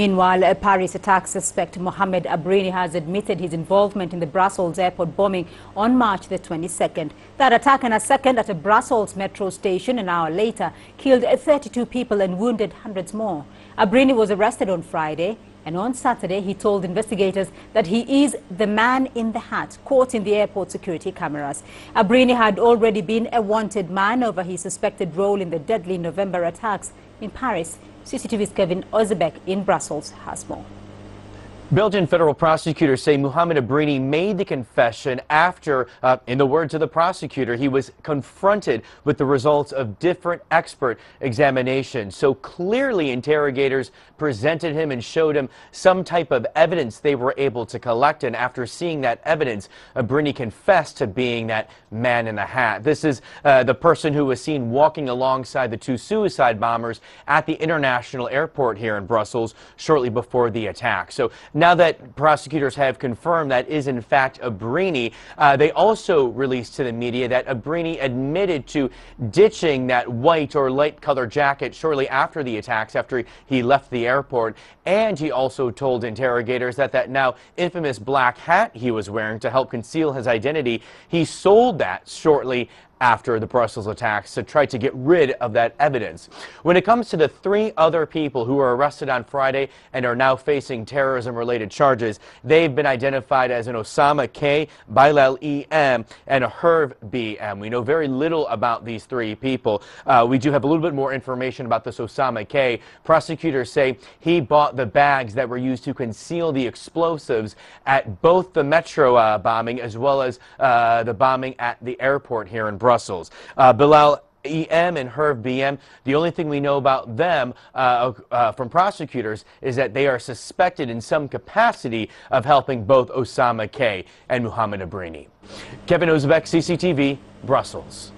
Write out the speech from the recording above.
Meanwhile, a Paris attack suspect Mohamed Abrini has admitted his involvement in the Brussels airport bombing on March the 22nd. That attack and a second at a Brussels metro station an hour later killed 32 people and wounded hundreds more. Abrini was arrested on Friday and on Saturday he told investigators that he is the man in the hat caught in the airport security cameras. Abrini had already been a wanted man over his suspected role in the deadly November attacks in Paris. CCTV's Kevin Ozebek in Brussels has more. Belgian federal prosecutors say Muhammad Abrini made the confession after, uh, in the words of the prosecutor, he was confronted with the results of different expert examinations. So clearly interrogators presented him and showed him some type of evidence they were able to collect. And after seeing that evidence, Abrini confessed to being that man in the hat. This is uh, the person who was seen walking alongside the two suicide bombers at the international airport here in Brussels shortly before the attack. So now that prosecutors have confirmed that is in fact Abrini, uh, they also released to the media that Abrini admitted to ditching that white or light color jacket shortly after the attacks, after he left the airport. And he also told interrogators that that now infamous black hat he was wearing to help conceal his identity, he sold that shortly after the Brussels attacks to try to get rid of that evidence. When it comes to the three other people who were arrested on Friday and are now facing terrorism-related charges, they've been identified as an Osama K, Bilal E.M., and a Herve B.M. We know very little about these three people. Uh, we do have a little bit more information about this Osama K. Prosecutors say he bought the bags that were used to conceal the explosives at both the metro uh, bombing as well as uh, the bombing at the airport here in Brussels. Brussels. Uh, Bilal EM and Herve BM. The only thing we know about them uh, uh, from prosecutors is that they are suspected in some capacity of helping both Osama K and Muhammad Abrini. Kevin Ozebek, CCTV, Brussels.